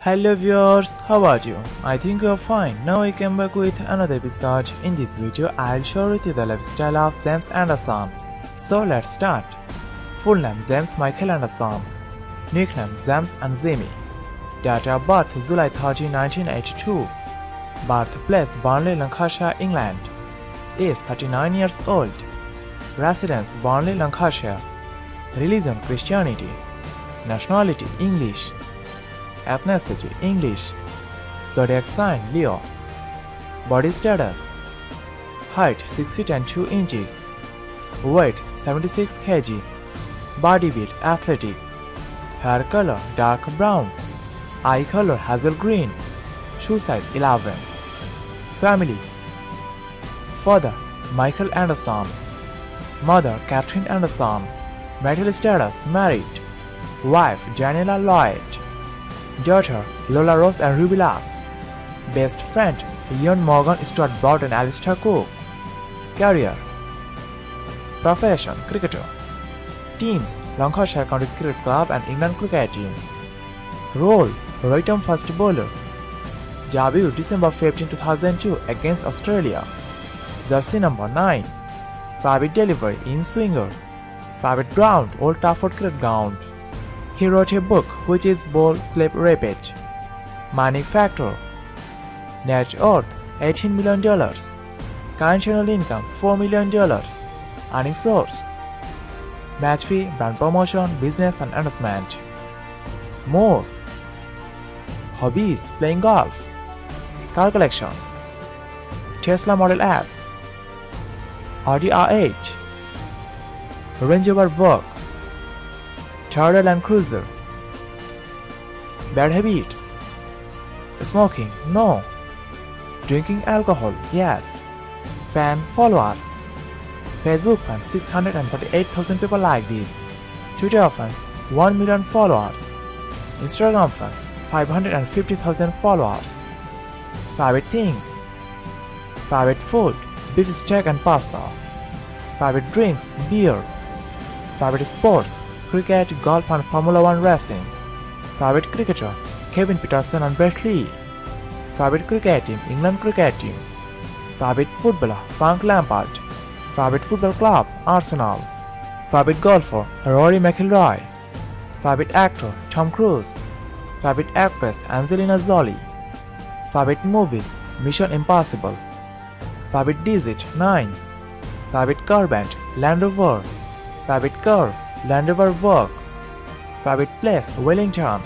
Hello viewers, how are you? I think you are fine. Now I came back with another episode. In this video, I'll show you the lifestyle of James Anderson. So let's start. Full name James Michael Anderson. Nickname James and Jimmy. Date of birth July 30, 1982. Birthplace Burnley, Lancashire, England. Age 39 years old. Residence Burnley, Lancashire. Religion Christianity. Nationality English. Ethnicity English. Zodiac sign Leo. Body status Height 6 feet and 2 inches. Weight 76 kg. Body build athletic. Hair color dark brown. Eye color hazel green. Shoe size 11. Family Father Michael Anderson. Mother Catherine Anderson. Marital status married. Wife Daniela Lloyd. Daughter Lola Rose and Ruby Luxe. Best friend Ian Morgan Stuart Broad and Alastair Cook. Career Profession Cricketer. Teams Lancashire County Cricket Club and England Cricket Team. Role Right-arm fast bowler. Debut December 15, 2002 against Australia. Jersey number 9. Favorite delivery in swinger. Favorite ground Old Trafford Cricket Ground. He wrote a book which is Bowl Sleep Repeat. Money Factor Net worth $18 million. Annual income $4 million. Earning source Match fee, brand promotion, business and endorsement. More Hobbies playing golf. Car collection Tesla Model S Audi R8 Range Rover Vogue Toyota Land Cruiser. Bad habits. Smoking. No. Drinking alcohol. Yes. Fan followers. Facebook fan. 648,000 people like this. Twitter fan. 1 million followers. Instagram fan. 550,000 followers. Favorite things. Favorite food. Beef steak and pasta. Favorite drinks. Beer. Favorite sports cricket, golf and Formula One racing. Favorite cricketer Kevin Pietersen and Brett Lee. Favorite cricket team England cricket team. Favorite footballer Frank Lampard. Favorite football club Arsenal. Favorite golfer Rory McIlroy. Favorite actor Tom Cruise. Favorite actress Angelina Jolie. Favorite movie Mission Impossible. Favorite digit 9. Favorite car brand Land Rover. Favorite car Land Rover Vogue. Favorite place Wellington.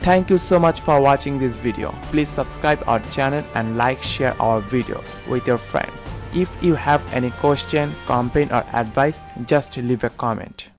Thank you so much for watching this video. Please subscribe our channel and like share our videos with your friends. If you have any question, complaint or advice, just leave a comment.